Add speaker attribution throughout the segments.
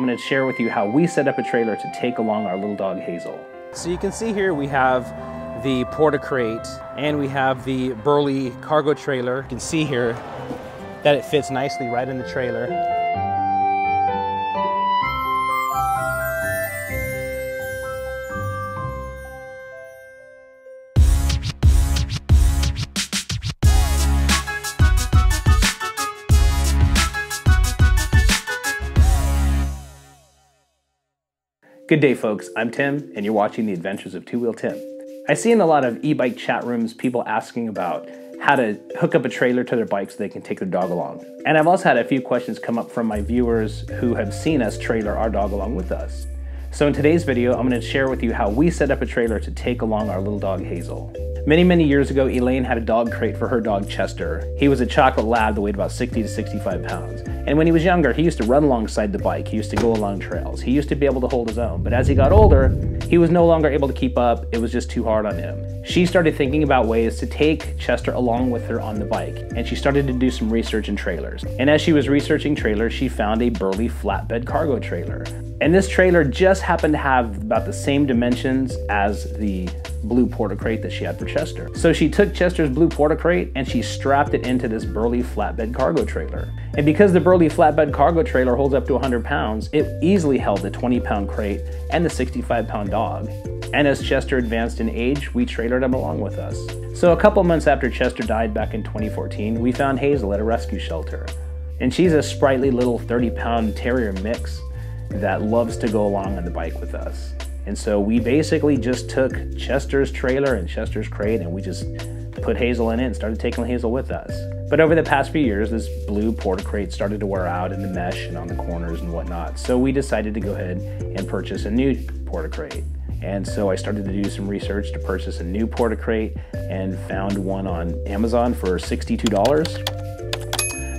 Speaker 1: I'm gonna share with you how we set up a trailer to take along our little dog Hazel. So you can see here we have the Porta-Crate and we have the Burley cargo trailer. You can see here that it fits nicely right in the trailer. Good day, folks. I'm Tim, and you're watching The Adventures of Two Wheel Tim. I see in a lot of e-bike chat rooms people asking about how to hook up a trailer to their bike so they can take their dog along. And I've also had a few questions come up from my viewers who have seen us trailer our dog along with us. So in today's video, I'm going to share with you how we set up a trailer to take along our little dog Hazel. Many, many years ago, Elaine had a dog crate for her dog Chester. He was a chocolate lab that weighed about 60 to 65 pounds. And when he was younger, he used to run alongside the bike. He used to go along trails. He used to be able to hold his own. But as he got older, he was no longer able to keep up. It was just too hard on him. She started thinking about ways to take Chester along with her on the bike, and she started to do some research in trailers. And as she was researching trailers, she found a Burley flatbed cargo trailer. And this trailer just happened to have about the same dimensions as the blue Porta-Crate that she had for Chester. So she took Chester's blue Porta-Crate and she strapped it into this Burley flatbed cargo trailer. And because the Burley flatbed cargo trailer holds up to 100 pounds, it easily held the 20 pound crate and the 65 pound dog. And as Chester advanced in age, we trailered him along with us. So a couple months after Chester died back in 2014, we found Hazel at a rescue shelter. And she's a sprightly little 30 pound terrier mix that loves to go along on the bike with us. And so we basically just took Chester's trailer and Chester's crate and we just put Hazel in it and started taking Hazel with us. But over the past few years, this blue Porta-Crate started to wear out in the mesh and on the corners and whatnot. So we decided to go ahead and purchase a new Porta-Crate. And so I started to do some research to purchase a new Porta-Crate and found one on Amazon for $62.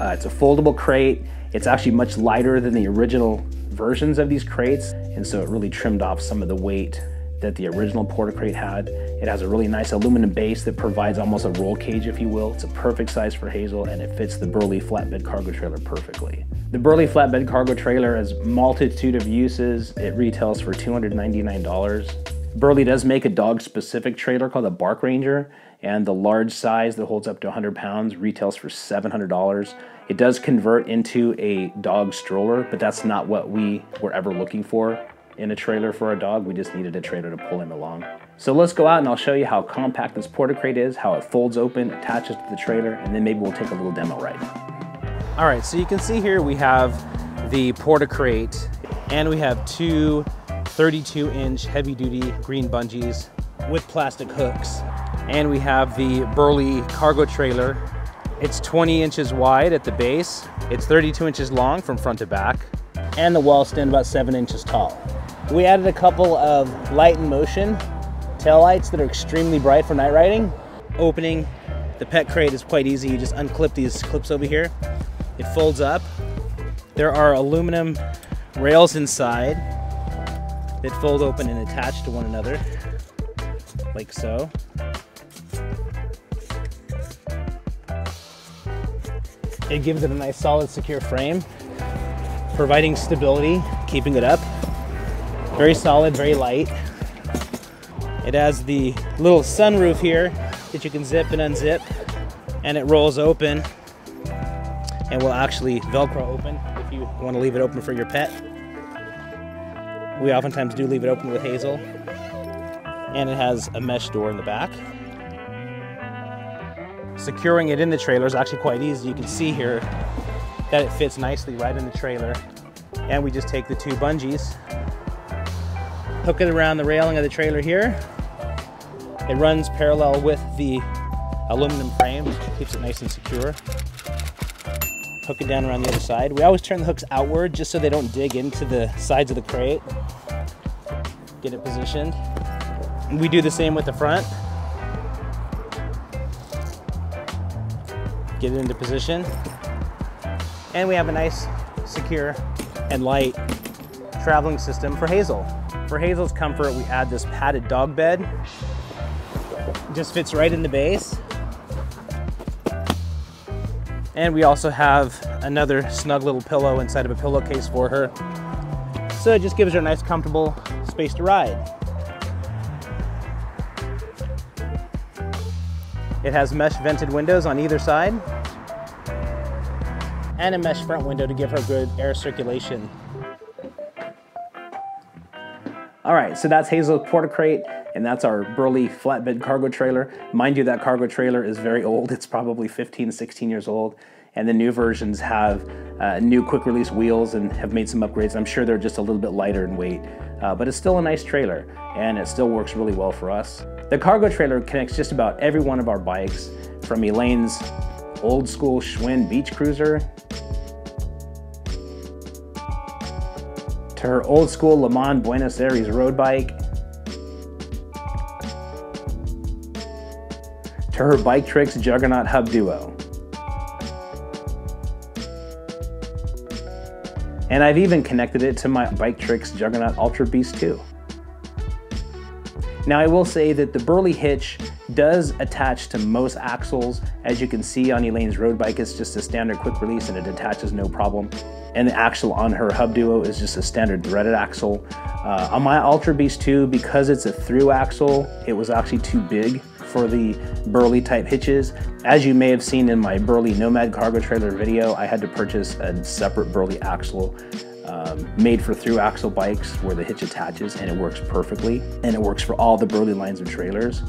Speaker 1: Uh, it's a foldable crate. It's actually much lighter than the original versions of these crates, and so it really trimmed off some of the weight that the original Porta-Crate had. It has a really nice aluminum base that provides almost a roll cage, if you will. It's a perfect size for Hazel, and it fits the Burley flatbed cargo trailer perfectly. The Burley flatbed cargo trailer has multitude of uses. It retails for $299. Burley does make a dog-specific trailer called the Bark Ranger, and the large size that holds up to 100 pounds retails for $700. It does convert into a dog stroller, but that's not what we were ever looking for in a trailer for our dog. We just needed a trailer to pull him along. So let's go out and I'll show you how compact this Porta-Crate is, how it folds open, attaches to the trailer, and then maybe we'll take a little demo ride. All right, so you can see here we have the Porta-Crate and we have two 32 inch heavy duty green bungees with plastic hooks. And we have the Burley cargo trailer it's 20 inches wide at the base. It's 32 inches long from front to back. And the walls stand about seven inches tall. We added a couple of light and motion tail lights that are extremely bright for night riding. Opening the pet crate is quite easy. You just unclip these clips over here. It folds up. There are aluminum rails inside that fold open and attach to one another, like so. It gives it a nice solid secure frame, providing stability, keeping it up. Very solid, very light. It has the little sunroof here that you can zip and unzip and it rolls open and will actually Velcro open if you want to leave it open for your pet. We oftentimes do leave it open with Hazel. And it has a mesh door in the back. Securing it in the trailer is actually quite easy. You can see here that it fits nicely right in the trailer. And we just take the two bungees, hook it around the railing of the trailer here. It runs parallel with the aluminum frame, which keeps it nice and secure. Hook it down around the other side. We always turn the hooks outward just so they don't dig into the sides of the crate. Get it positioned. We do the same with the front. get it into position. And we have a nice, secure, and light traveling system for Hazel. For Hazel's comfort, we add this padded dog bed. Just fits right in the base. And we also have another snug little pillow inside of a pillowcase for her. So it just gives her a nice comfortable space to ride. It has mesh vented windows on either side and a mesh front window to give her good air circulation. All right, so that's Hazel's Porta Crate, and that's our Burley flatbed cargo trailer. Mind you, that cargo trailer is very old. It's probably 15, 16 years old, and the new versions have uh, new quick release wheels and have made some upgrades. I'm sure they're just a little bit lighter in weight, uh, but it's still a nice trailer, and it still works really well for us. The cargo trailer connects just about every one of our bikes, from Elaine's old school Schwinn beach cruiser to her old school Le Mans Buenos Aires road bike, to her Biktrix Juggernaut Hub Duo. And I've even connected it to my Biktrix Juggernaut Ultra Beast 2. Now I will say that the Burley hitch does attach to most axles. As you can see on Elaine's road bike, it's just a standard quick release and it attaches no problem. And the axle on her Hub Duo is just a standard threaded axle. Uh, on my Ultra Beast 2, because it's a through axle, it was actually too big for the Burley type hitches. As you may have seen in my Burley Nomad cargo trailer video, I had to purchase a separate Burley axle um, made for through axle bikes where the hitch attaches and it works perfectly. And it works for all the Burley lines of trailers.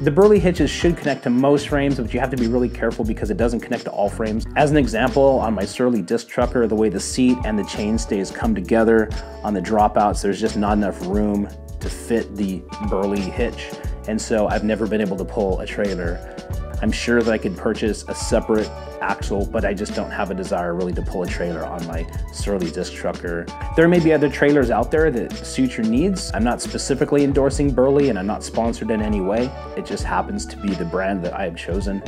Speaker 1: The Burley hitches should connect to most frames, but you have to be really careful because it doesn't connect to all frames. As an example, on my Surly disc trucker, the way the seat and the chainstays come together on the dropouts, there's just not enough room to fit the Burley hitch. And so I've never been able to pull a trailer I'm sure that I could purchase a separate axle, but I just don't have a desire really to pull a trailer on my Surly disc trucker. There may be other trailers out there that suit your needs. I'm not specifically endorsing Burley and I'm not sponsored in any way. It just happens to be the brand that I have chosen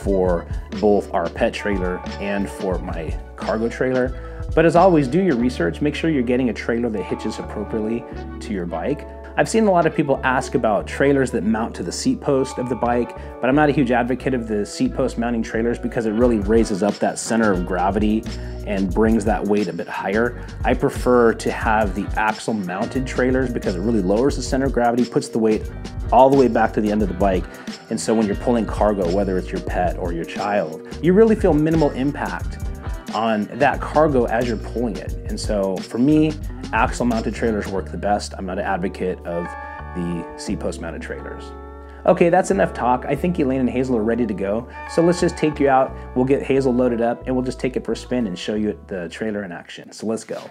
Speaker 1: for both our pet trailer and for my cargo trailer. But as always, do your research. Make sure you're getting a trailer that hitches appropriately to your bike. I've seen a lot of people ask about trailers that mount to the seat post of the bike, but I'm not a huge advocate of the seat post mounting trailers because it really raises up that center of gravity and brings that weight a bit higher. I prefer to have the axle mounted trailers because it really lowers the center of gravity, puts the weight all the way back to the end of the bike. And so when you're pulling cargo, whether it's your pet or your child, you really feel minimal impact on that cargo as you're pulling it. And so for me, axle mounted trailers work the best. I'm not an advocate of the seat post mounted trailers. Okay, that's enough talk. I think Elaine and Hazel are ready to go. So let's just take you out. We'll get Hazel loaded up and we'll just take it for a spin and show you the trailer in action. So let's go.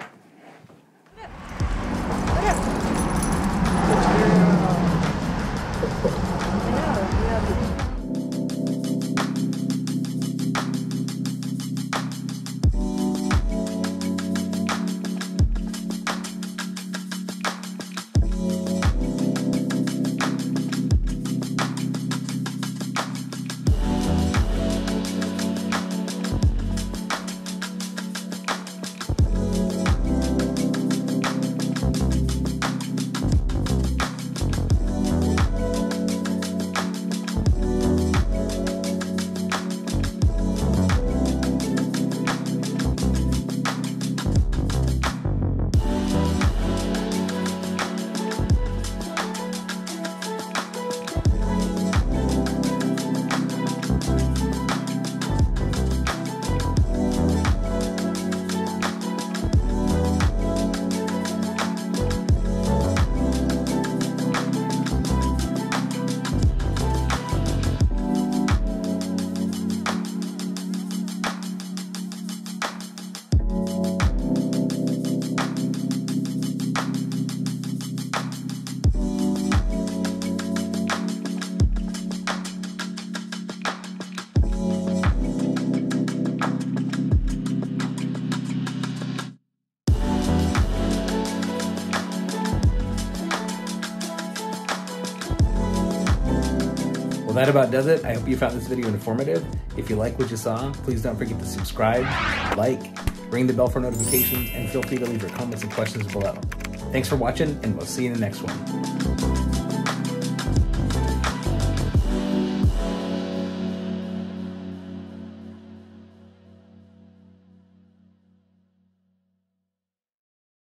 Speaker 1: That about does it. I hope you found this video informative. If you like what you saw, please don't forget to subscribe, like, ring the bell for notifications, and feel free to leave your comments and questions below. Thanks for watching, and we'll see you in the next one.